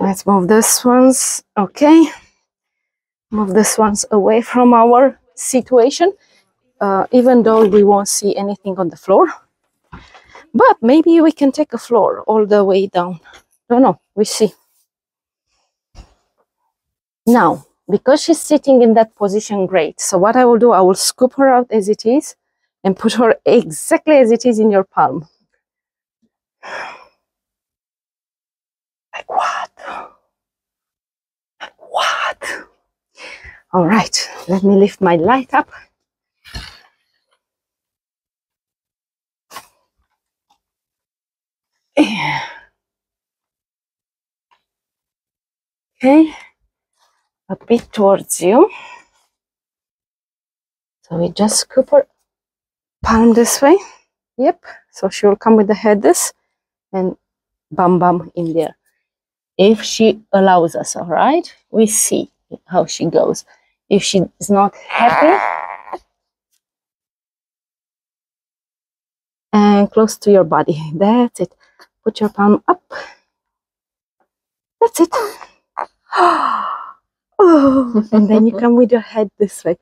Let's move this ones. Okay. Move this ones away from our situation, uh, even though we won't see anything on the floor. But maybe we can take a floor all the way down. Don't know. We see. Now, because she's sitting in that position, great. So what I will do, I will scoop her out as it is and put her exactly as it is in your palm. Like what? Like what? All right, let me lift my light up. Okay, a bit towards you. So we just scoop her palm this way. Yep, so she will come with the head this and bam bam in there. If she allows us, all right, we see how she goes. If she is not happy, and close to your body. That's it. Put your palm up. That's it. Oh, and then you come with your head this way.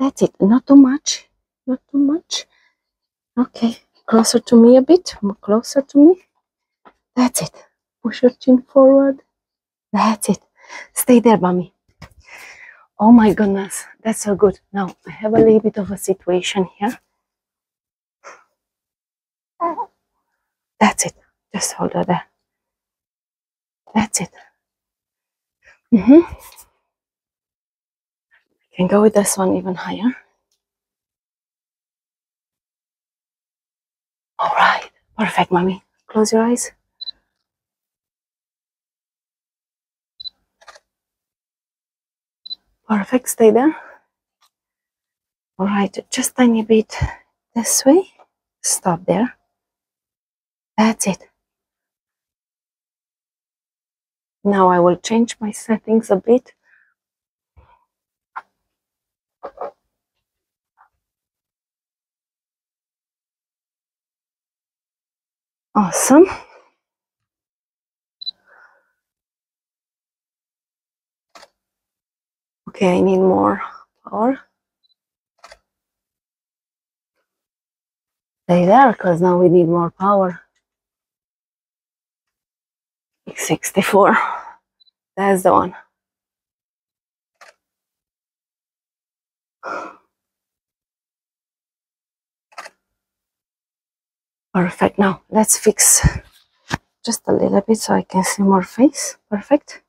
That's it. Not too much. Not too much. Okay. Closer to me a bit. Closer to me. That's it. Push your chin forward. That's it. Stay there, mommy. Oh my goodness. That's so good. Now, I have a little bit of a situation here. That's it. Just hold her there. That's it. Mm-hmm. Can go with this one even higher. All right. Perfect, mommy. Close your eyes. Perfect. Stay there. All right. Just tiny bit this way. Stop there. That's it. Now I will change my settings a bit. Awesome. Okay, I need more power. Stay there because now we need more power. 64. That's the one. Perfect. Now let's fix just a little bit so I can see more face. Perfect.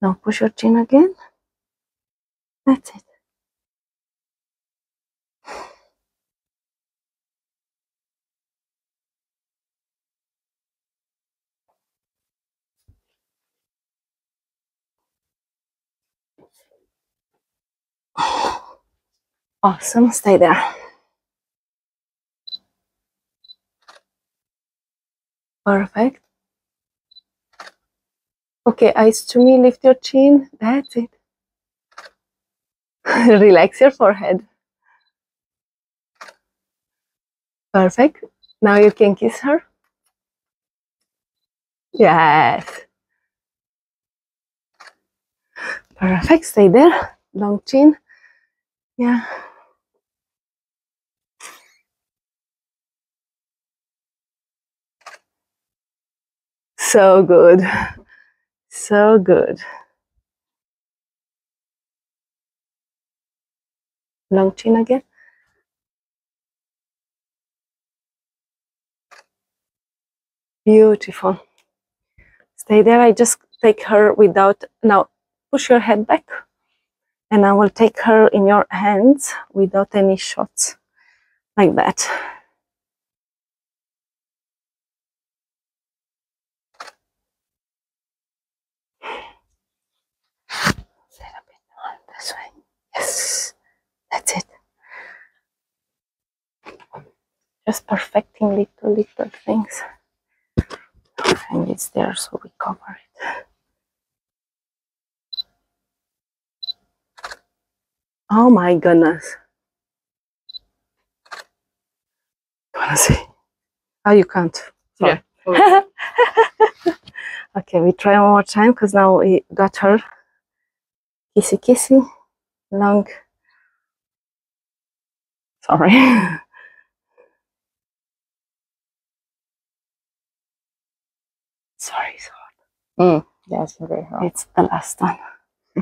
Now push your chin again. That's it. Awesome. Stay there. Perfect. Okay, eyes to me, lift your chin. That's it. Relax your forehead. Perfect. Now you can kiss her. Yes. Perfect. Stay there. Long chin. Yeah. So good. So good. Long chin again. Beautiful. Stay there. I just take her without, now push your head back. And I will take her in your hands without any shots. Like that. Yes, that's it. Just perfecting little, little things. And it's there, so we cover it. Oh my goodness. You wanna see? Oh, you can't. Sorry. Yeah. okay, Okay, we try one more time because now we got her kissy kissy long. Sorry. Sorry, sorry. Mm, Yes, very hard. it's the last one.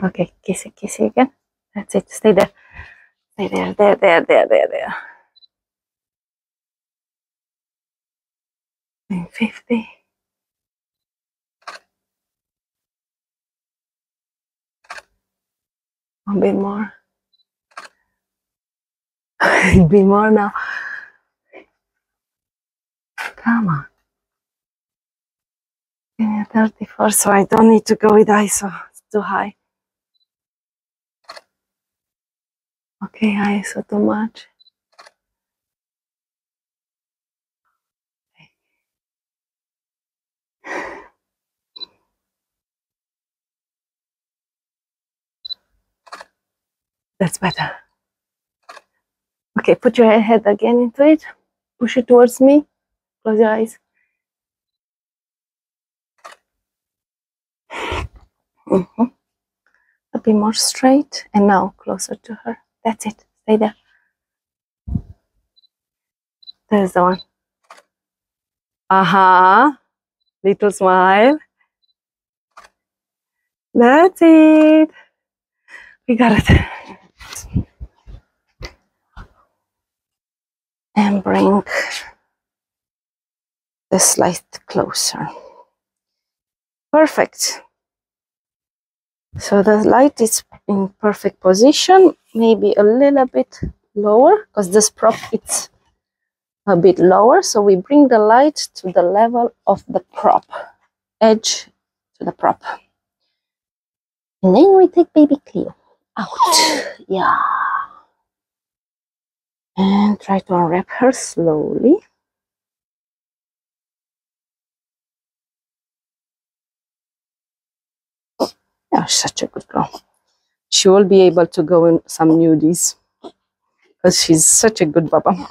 Okay, kiss it, kiss it again. That's it. Stay there. Stay there, there, there, there, there, there. And 50. A bit more. A bit more now. Come on. A 34, so I don't need to go with ISO. It's too high. Okay, ISO too much. That's better. Okay, put your head again into it. Push it towards me. Close your eyes. Mhm. A bit more straight. And now closer to her. That's it. Stay there. There's the one. Aha. Little smile. That's it. We got it. And bring the slide closer. Perfect. So the light is in perfect position, maybe a little bit lower because this prop it's a bit lower. So we bring the light to the level of the prop, edge to the prop. And then we take baby Cleo out. Yeah. And try to unwrap her slowly. Yeah, such a good girl. She will be able to go in some nudies because she's such a good baba.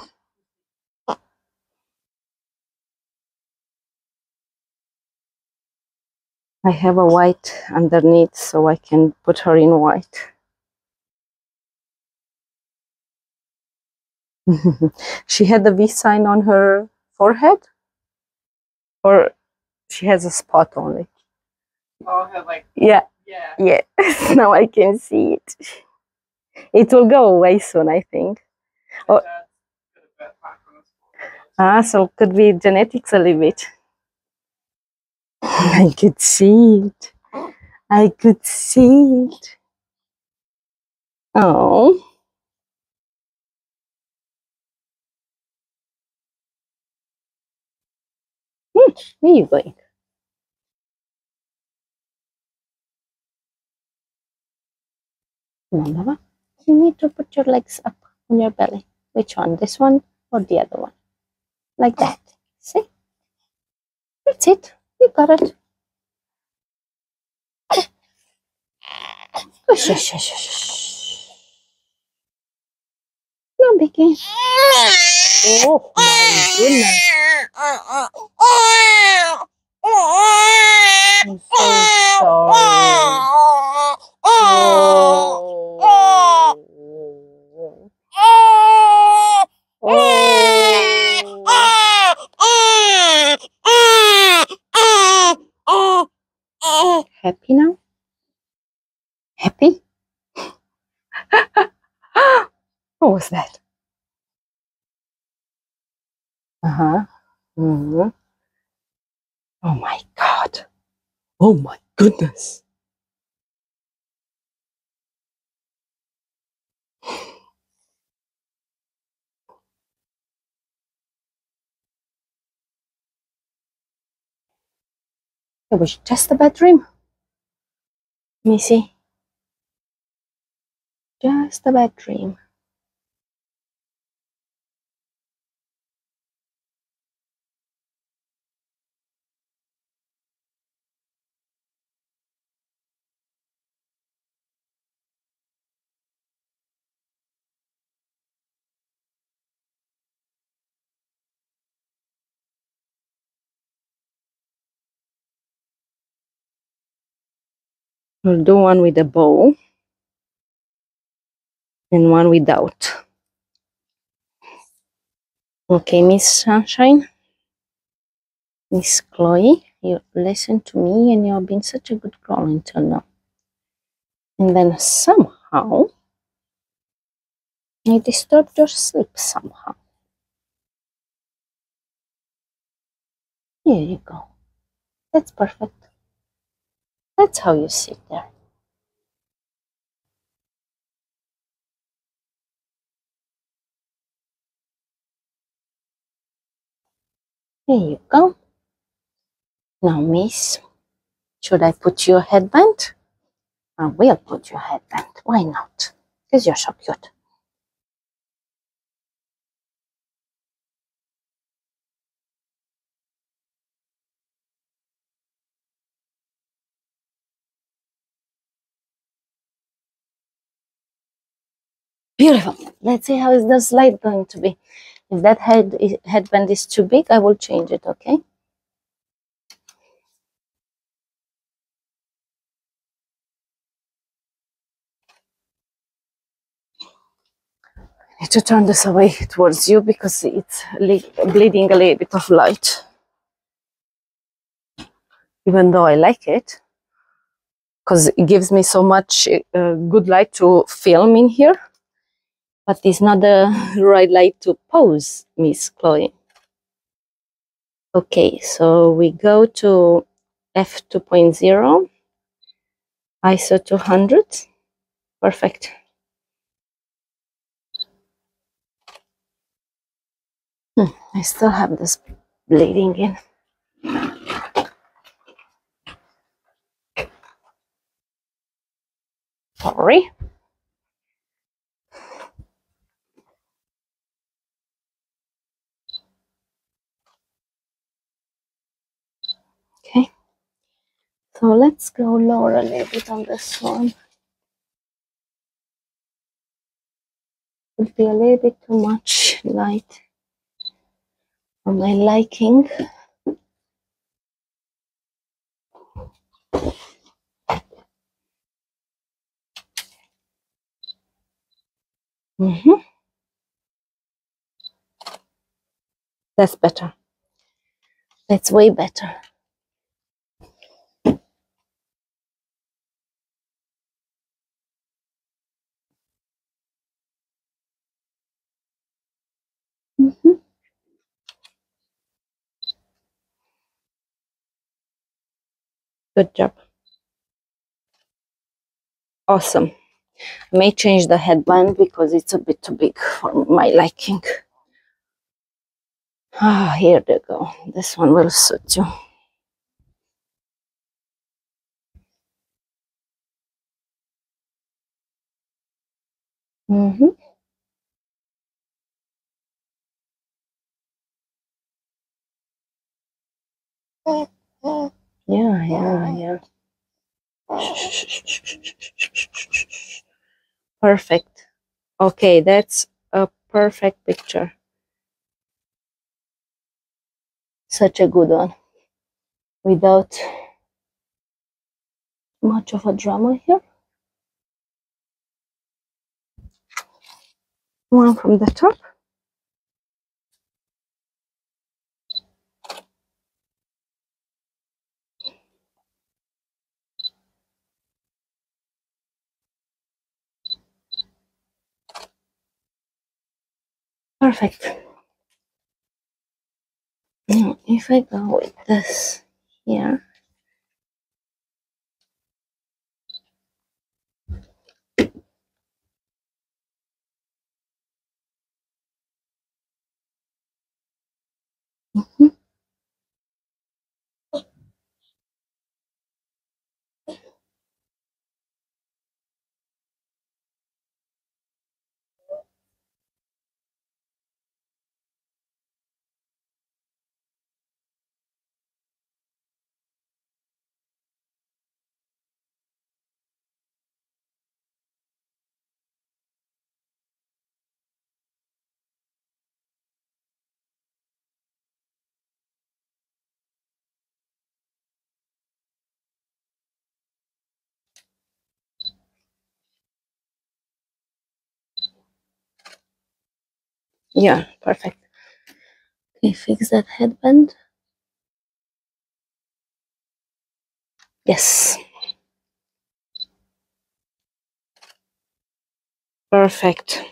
I have a white underneath so I can put her in white. she had the V sign on her forehead or she has a spot only. Oh, her like Yeah, yeah. yeah. now I can see it. It will go away soon, I think. Oh. Dad's got a bit back on his forehead. Ah, so could be genetics a little bit. I could see it. I could see it. Oh. Hmm, where are you going? Come Mama. You need to put your legs up on your belly. Which one? This one or the other one? Like that. See? That's it. You got it. Shush, shush, shush, shush. No biggie. Oh my goodness. Oh, I'm so sorry. Happy now? Happy? what was that? Uh huh. hmm Oh my god. Oh my goodness. It was just a bad dream. Let me see. Just a bad We'll do one with a bow and one without. Okay, Miss Sunshine, Miss Chloe, you listen to me and you've been such a good girl until now. And then somehow I disturbed your sleep somehow. Here you go. That's perfect. That's how you sit there. Here you go. Now, miss, should I put your headband? I will put your headband. Why not? Because you're so cute. Beautiful. Let's see how is the slide going to be. If that head headband is too big, I will change it, okay? I need to turn this away towards you because it's bleeding a little bit of light. Even though I like it, because it gives me so much uh, good light to film in here but it's not the right light to pose, Miss Chloe. Okay, so we go to f2.0, ISO 200, perfect. Hmm, I still have this bleeding in. Sorry. Okay, so let's go lower a little bit on this one. It would be a little bit too much light for my liking. Mm -hmm. That's better. That's way better. Good job. Awesome. I may change the headband because it's a bit too big for my liking. Ah, here they go. This one will suit you. Mm-hmm. Yeah, yeah, yeah. Perfect. Okay, that's a perfect picture. Such a good one. Without much of a drama here. One from the top. Perfect. Now, if I go with this here, Mhm. Yeah, perfect. Okay, fix that headband. Yes. Perfect.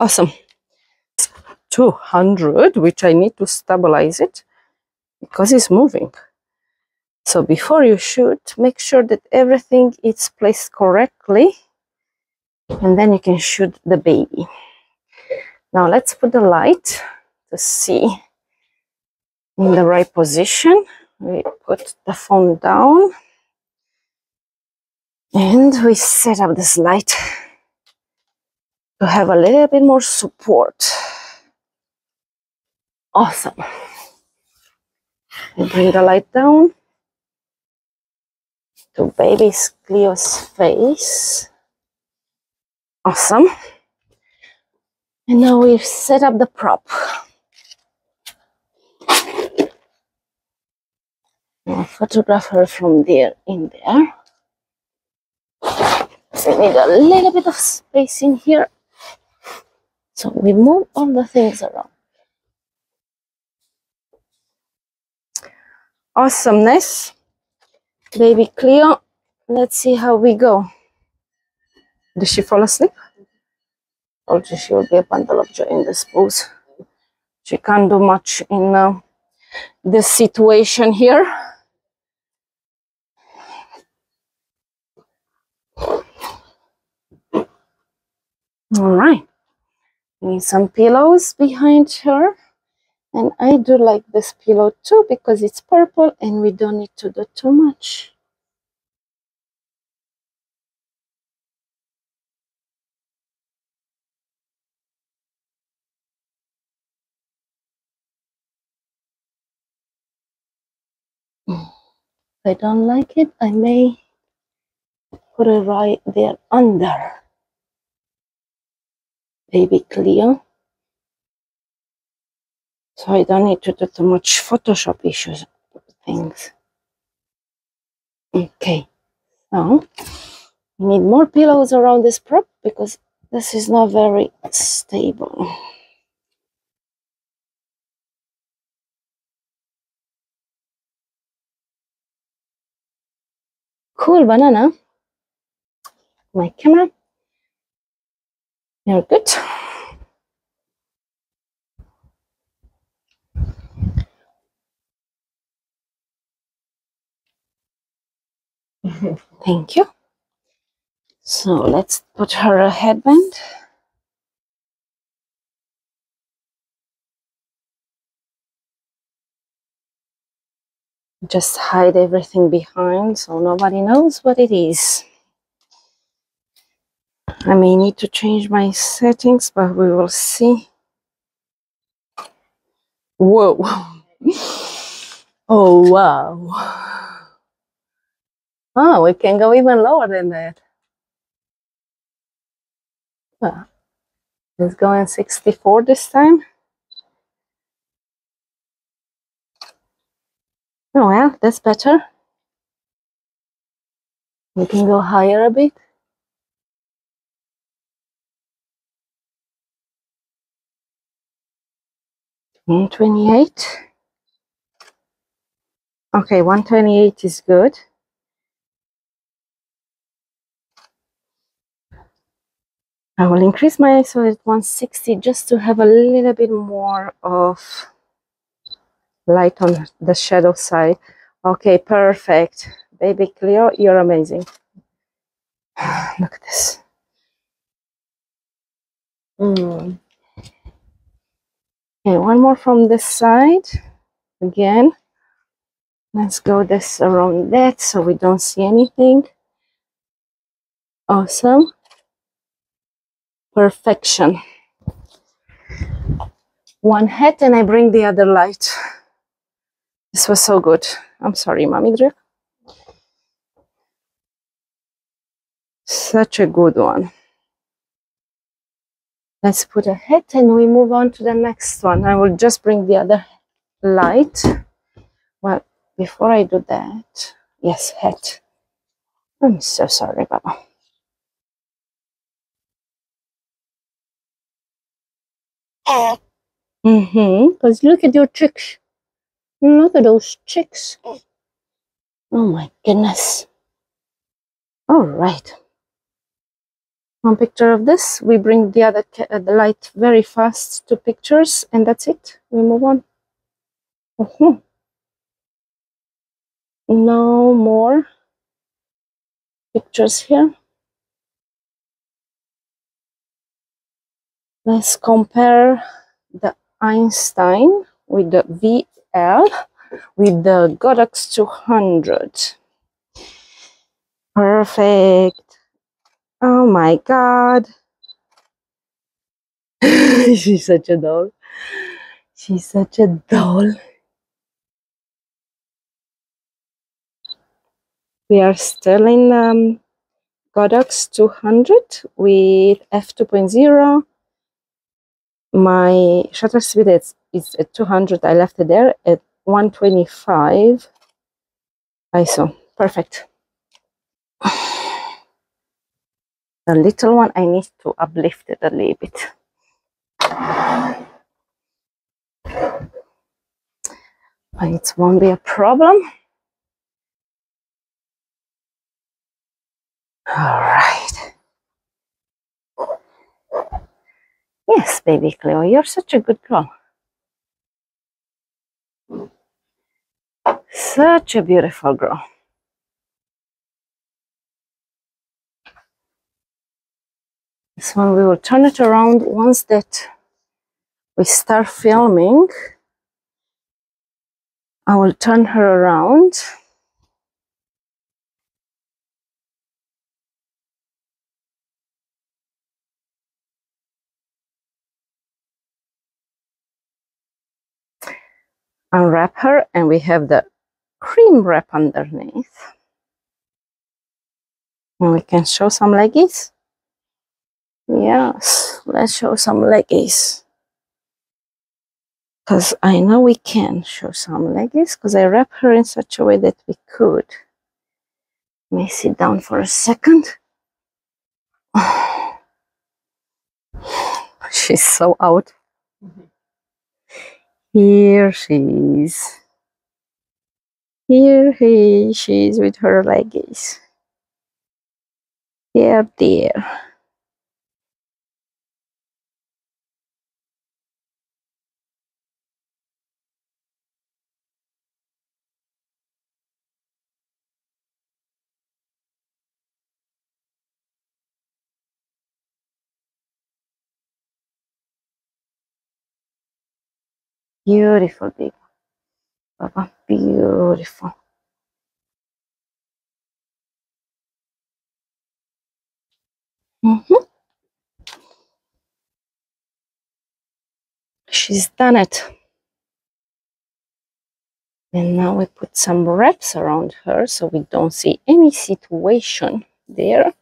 Awesome. 200, which I need to stabilize it because it's moving. So before you shoot, make sure that everything is placed correctly and then you can shoot the baby. Now let's put the light to see in the right position. We put the phone down and we set up this light to have a little bit more support. Awesome. We bring the light down to baby Cleo's face. Awesome. And now we've set up the prop. I'll photograph her from there in there. We need a little bit of space in here. So we move all the things around. Awesomeness. Baby Cleo, let's see how we go. Did she fall asleep? Or she will be a bundle of joy in this pose. She can't do much in uh, this situation here. All right. Need some pillows behind her. And I do like this pillow too because it's purple and we don't need to do too much. If I don't like it, I may put it right there under. Baby Cleo. So I don't need to do too much Photoshop issues things. Okay, so we need more pillows around this prop because this is not very stable. Cool banana. My camera. You're good. Thank you. So let's put her a headband. Just hide everything behind so nobody knows what it is. I may need to change my settings, but we will see. Whoa. Oh, wow. Oh, we can go even lower than that. Well, let's go in 64 this time. Oh, well, that's better. We can go higher a bit. One twenty-eight. Okay, one twenty-eight is good. I will increase my ISO at 160 just to have a little bit more of light on the shadow side. Okay, perfect. Baby Cleo, you're amazing. Look at this. Mm. Okay, one more from this side. Again, let's go this around that so we don't see anything. Awesome. Perfection. One hat and I bring the other light. This was so good. I'm sorry, Mommy Drip. Such a good one. Let's put a hat and we move on to the next one. I will just bring the other light. Well, before I do that, yes, hat. I'm so sorry, Baba. Mm-hmm. Because look at your chicks. Look at those chicks. Oh my goodness. All right. One picture of this. We bring the other uh, the light very fast to pictures, and that's it. We move on. Uh -huh. No more pictures here. Let's compare the Einstein with the VL with the Godox 200. Perfect. Oh my God. She's such a doll. She's such a doll. We are still in um, Godox 200 with f2.0 my shutter speed is, is at 200 i left it there at 125 iso perfect. The little one i need to uplift it a little bit. But it won't be a problem. All right Yes, baby Cleo, you're such a good girl. Such a beautiful girl. This one we will turn it around once that we start filming. I will turn her around. Unwrap her and we have the cream wrap underneath. And we can show some leggies. Yes, let's show some leggies. Because I know we can show some leggies because I wrap her in such a way that we could. Let me sit down for a second. She's so out. Mm -hmm. Here she is. Here he, she is with her leggies. There, there. Beautiful baby. Baba, beautiful. Mm -hmm. She's done it. And now we put some wraps around her so we don't see any situation there.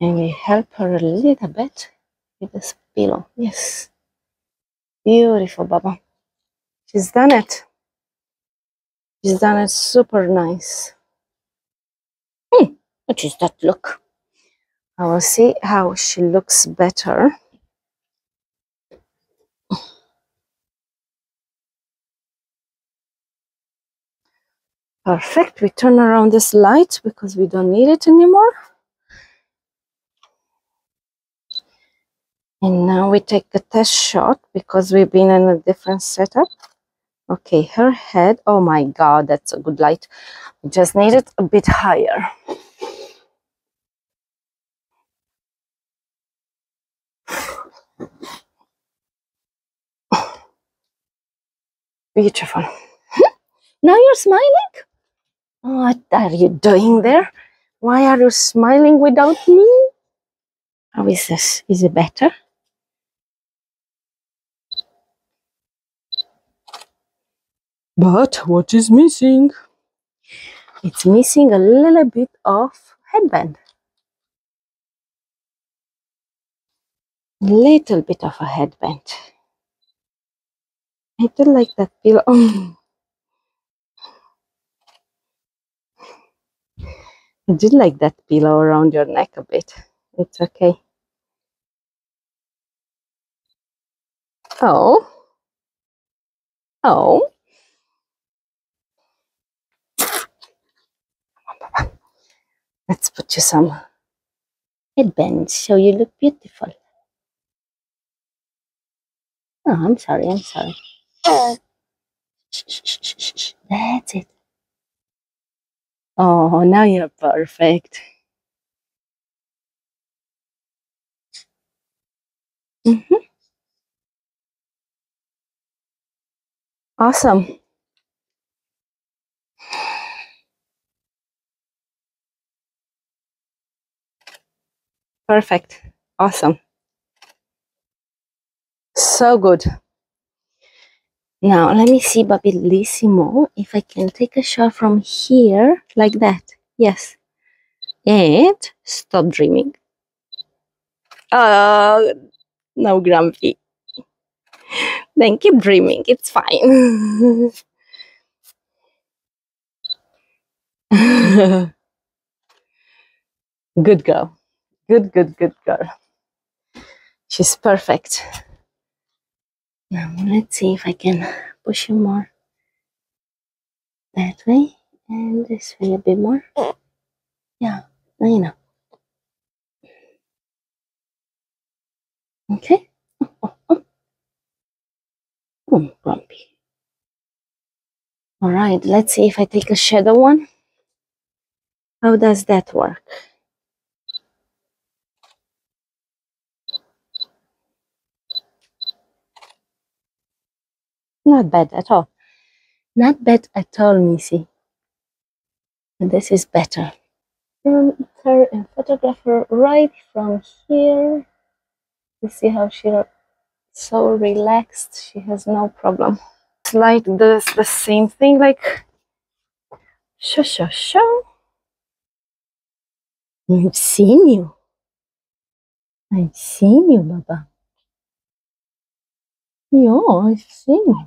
And we help her a little bit with this pillow. Yes. Beautiful, Baba. She's done it. She's done it super nice. Hmm, what is that look? I will see how she looks better. Perfect. We turn around this light because we don't need it anymore. And now we take a test shot because we've been in a different setup. Okay, her head. Oh my God, that's a good light. We just need it a bit higher. Beautiful. now you're smiling? What are you doing there? Why are you smiling without me? How is this? Is it better? But what is missing? It's missing a little bit of headband. Little bit of a headband. I do like that pillow. I did like that pillow around your neck a bit. It's okay. Oh. Oh. Let's put you some headbands so you look beautiful. Oh, I'm sorry, I'm sorry. That's it. Oh, now you're perfect. Mhm. Awesome. Perfect. Awesome. So good. Now, let me see, Babilissimo, if I can take a shot from here, like that. Yes. And stop dreaming. Oh, no, grumpy. Then keep dreaming. It's fine. good girl. Good, good, good girl. She's perfect. Now, let's see if I can push you more that way and this way a bit more. Yeah, now you know. Okay. Oh, grumpy. All right, let's see if I take a shadow one. How does that work? Not bad at all. Not bad at all, Missy. This is better. Um, her and photograph her right from here. You see how she so relaxed. She has no problem. It's like this, the same thing, like show, show, show. I've seen you. I've seen you, Baba. Yeah, I've seen you.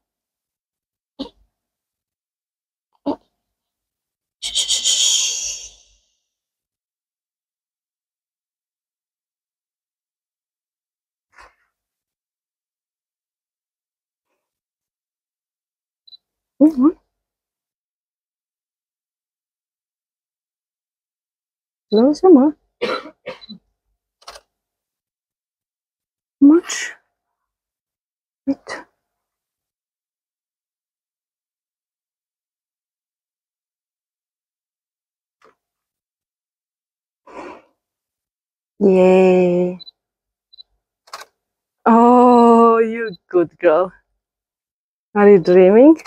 No, some more. Much. Wait. Yay. Oh, you good girl. Are you dreaming?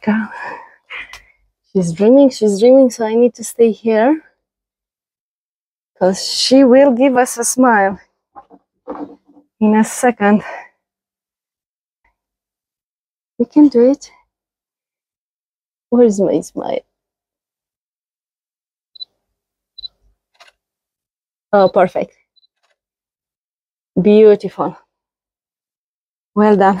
Girl. She's dreaming, she's dreaming, so I need to stay here. Because she will give us a smile in a second. We can do it. Where's my smile? Oh, perfect. Beautiful. Well done.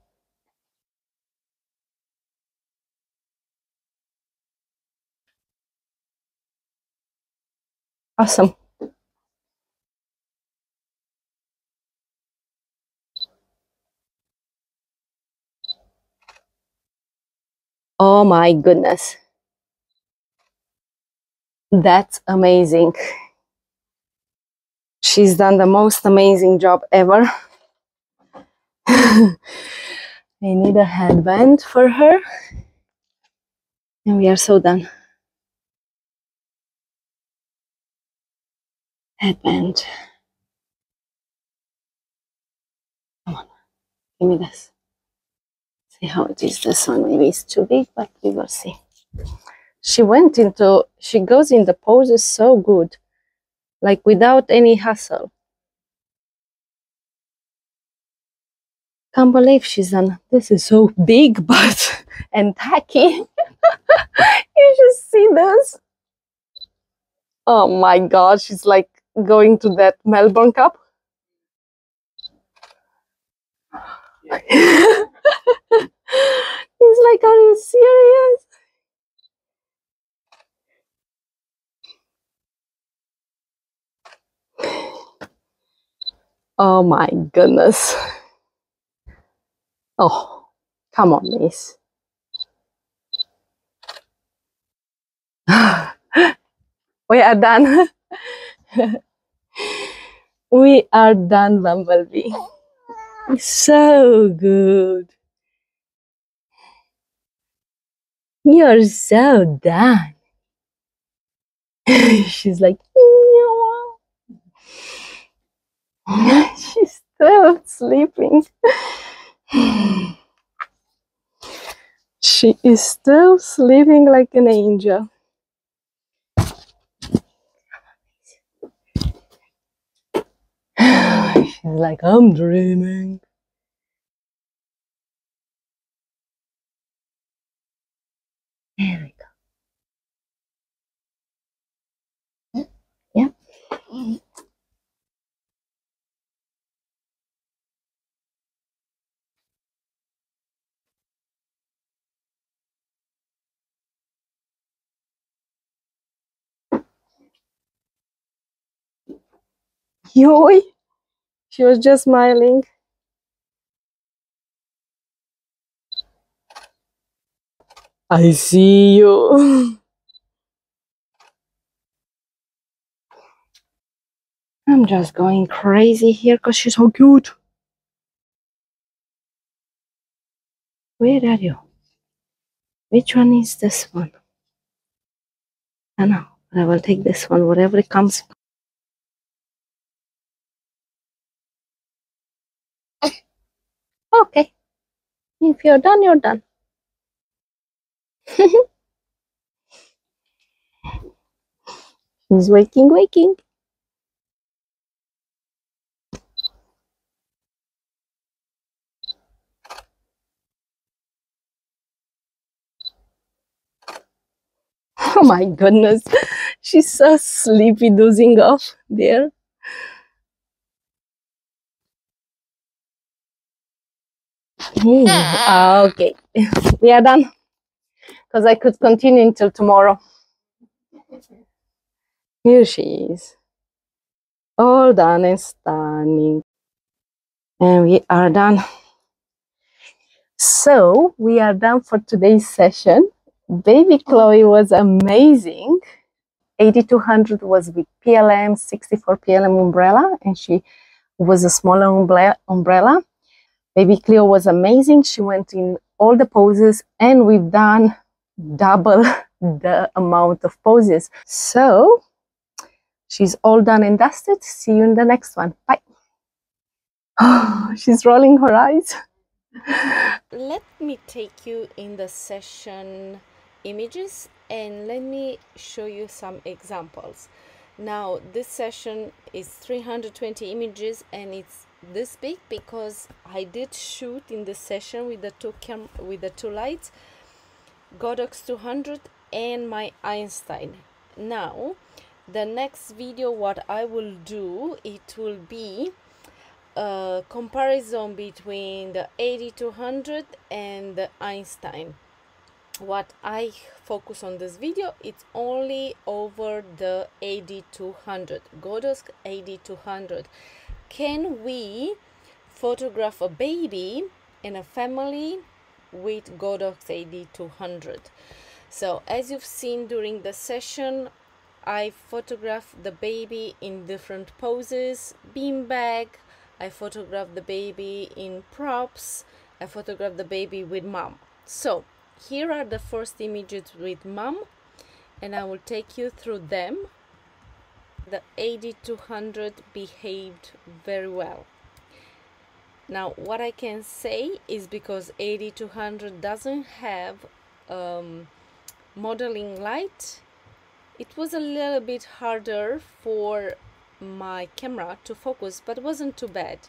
Awesome. Oh my goodness. That's amazing. She's done the most amazing job ever. I need a headband for her. And we are so done. Headband. Come on, give me this. See how it is. This one maybe it's too big, but we will see. She went into, she goes in the poses so good, like without any hustle. Can't believe she's done. This is so big, but and tacky. you should see this. Oh my god, she's like going to that Melbourne Cup. He's like, Are you serious? Oh my goodness. Oh, come on, miss. we are done. we are done, Bumblebee. So good. You're so done. She's like, she's still sleeping. she is still sleeping like an angel. She's like, I'm dreaming. There we go. Yep. Yoy. She was just smiling. I see you. I'm just going crazy here because she's so cute. Where are you? Which one is this one? I know, I will take this one, whatever it comes. Okay. If you're done, you're done. He's waking, waking. Oh my goodness. She's so sleepy dozing off there. Hmm, ah, okay. We are done. Because I could continue until tomorrow. Here she is. All done and stunning. And we are done. So we are done for today's session. Baby Chloe was amazing. AD200 was with PLM, 64 PLM umbrella, and she was a smaller umbre- umbrella. Baby Cleo was amazing. She went in all the poses, and we've done double the amount of poses. So she's all done and dusted. See you in the next one. Bye. she's rolling her eyes. Let me take you in the session images and let me show you some examples. Now this session is 320 images and it's this big because I did shoot in the session with the two cam with the two lights Godox 200 and my Einstein. Now the next video what I will do it will be a comparison between the AD200 and the Einstein. What I focus on this video it's only over the AD200 Godox AD200 can we photograph a baby in a family with Godox AD200? so as you've seen during the session I photographed the baby in different poses beanbag I photographed the baby in props I photographed the baby with mom so here are the first images with mom and I will take you through them the AD200 behaved very well. Now, what I can say is because AD200 doesn't have um, modeling light, it was a little bit harder for my camera to focus, but it wasn't too bad.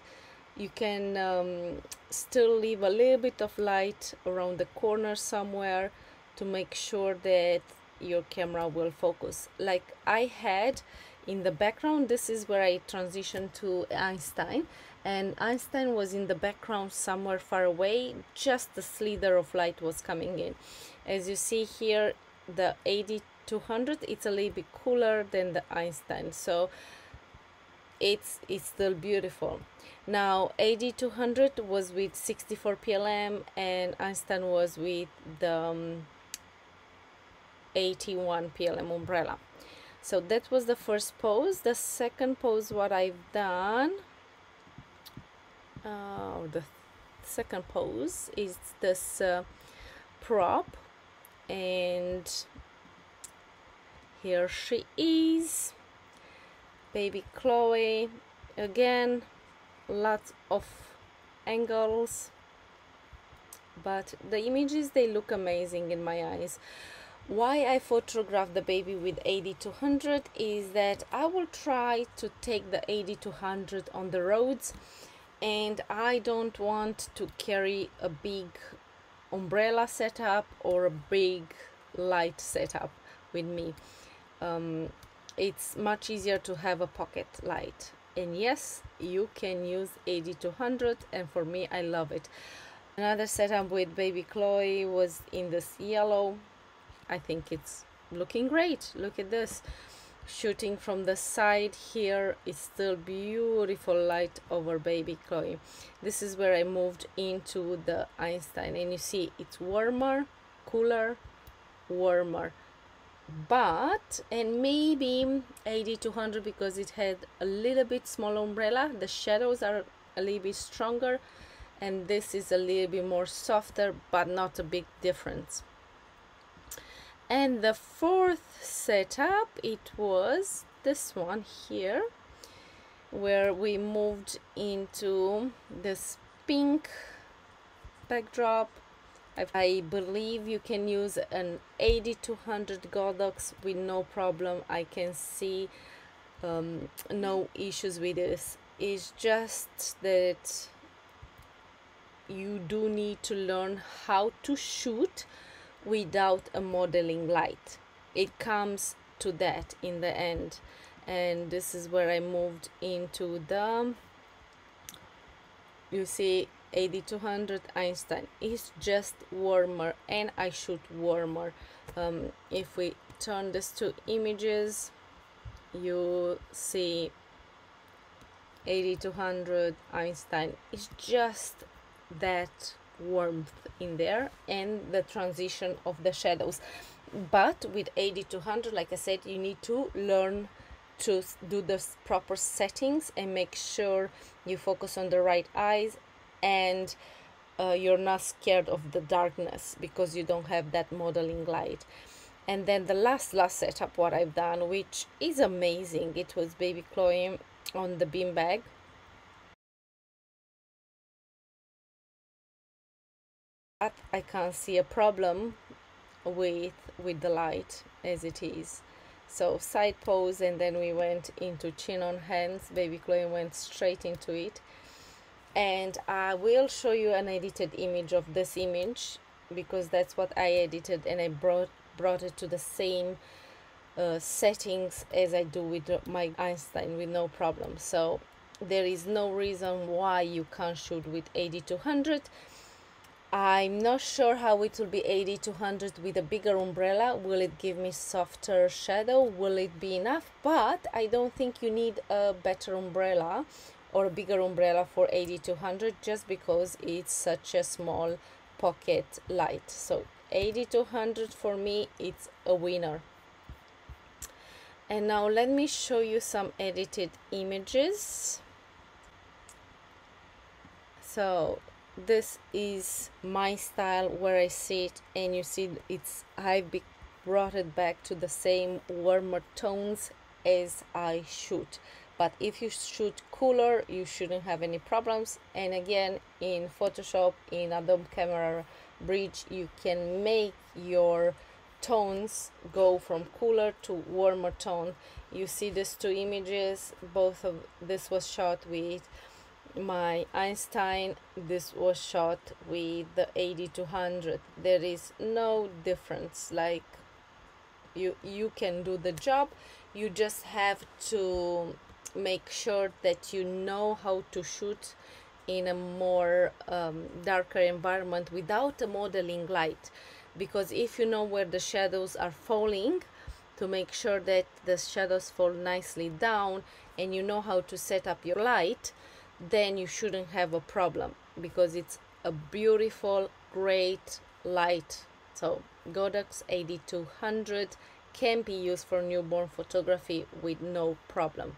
You can um, still leave a little bit of light around the corner somewhere to make sure that your camera will focus like I had in the background this is where I transitioned to Einstein. And Einstein was in the background somewhere far away. Just a slither of light was coming in. As you see here the AD200 it's a little bit cooler than the Einstein. So it's it's still beautiful. Now AD200 was with 64 PLM and Einstein was with the um, 81 PLM umbrella so that was the first pose. The second pose what I've done uh, the second pose is this uh, prop. And here she is. Baby Chloe again. Lots of angles. But the images they look amazing in my eyes why I photograph the baby with AD200 is that I will try to take the AD200 on the roads and I don't want to carry a big umbrella setup or a big light setup with me. Um, it's much easier to have a pocket light. And yes you can use AD200 and for me I love it. Another setup with baby Chloe was in this yellow I think it's looking great. Look at this. Shooting from the side here is still beautiful light over baby Chloe. This is where I moved into the Einstein and you see it's warmer cooler warmer. But and maybe AD200 because it had a little bit small umbrella. The shadows are a little bit stronger and this is a little bit more softer but not a big difference and the fourth setup it was this one here where we moved into this pink backdrop. I believe you can use an AD200 Godox with no problem. I can see um, no issues with this. It's just that you do need to learn how to shoot without a modeling light. It comes to that in the end. And this is where I moved into the you see AD200 Einstein. Is just warmer and I shoot warmer. Um, if we turn this to images you see AD200 Einstein. Is just that warmth in there and the transition of the shadows. But with AD200 like I said you need to learn to do the proper settings and make sure you focus on the right eyes and uh, you're not scared of the darkness because you don't have that modeling light. And then the last last setup what I've done which is amazing it was baby Chloe on the beanbag I can't see a problem with with the light as it is. So side pose and then we went into chin on hands. Baby Chloe went straight into it. And I will show you an edited image of this image because that's what I edited and I brought brought it to the same uh, settings as I do with my Einstein with no problem. So there is no reason why you can't shoot with AD200 I'm not sure how it will be AD200 with a bigger umbrella. Will it give me softer shadow? Will it be enough? But I don't think you need a better umbrella or a bigger umbrella for AD200 just because it's such a small pocket light. So AD200 for me it's a winner. And now let me show you some edited images. So this is my style where I sit and you see it's I've brought it back to the same warmer tones as I shoot. But if you shoot cooler you shouldn't have any problems. And again in Photoshop in Adobe Camera Bridge you can make your tones go from cooler to warmer tone. You see these two images both of this was shot with my Einstein this was shot with the AD200 there is no difference. Like you you can do the job. You just have to make sure that you know how to shoot in a more um, darker environment without a modeling light. Because if you know where the shadows are falling to make sure that the shadows fall nicely down and you know how to set up your light then you shouldn't have a problem because it's a beautiful great light. So Godox AD200 can be used for newborn photography with no problem